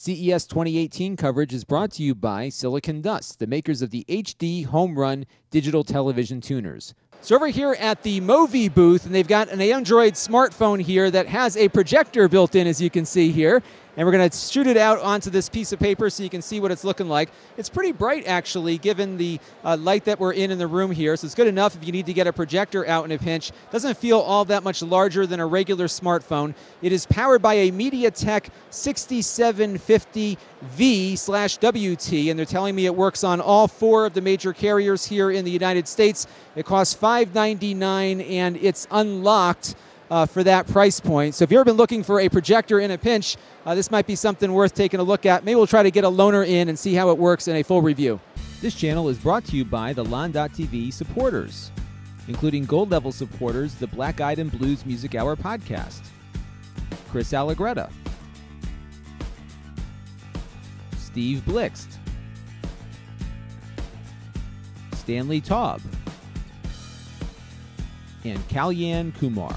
CES 2018 coverage is brought to you by SiliconDust, the makers of the HDHomeRun digital television tuners. So over here at the Movi booth, and they've got an Android smartphone here that has a projector built in, as you can see here. And we're going to shoot it out onto this piece of paper so you can see what it's looking like. It's pretty bright, actually, given the uh, light that we're in in the room here. So it's good enough if you need to get a projector out in a pinch. Doesn't feel all that much larger than a regular smartphone. It is powered by a MediaTek 6750V slash WT, and they're telling me it works on all four of the major carriers here in the United States. It costs 599 and it's unlocked uh, for that price point. So if you've ever been looking for a projector in a pinch, uh, this might be something worth taking a look at. Maybe we'll try to get a loaner in and see how it works in a full review. This channel is brought to you by the Lon.TV supporters, including gold level supporters, the Black Eyed and Blues Music Hour podcast, Chris Allegretta, Steve Blixt, Stanley Taub, and Kalyan Kumar.